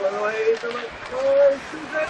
各位，各位，各位，现在。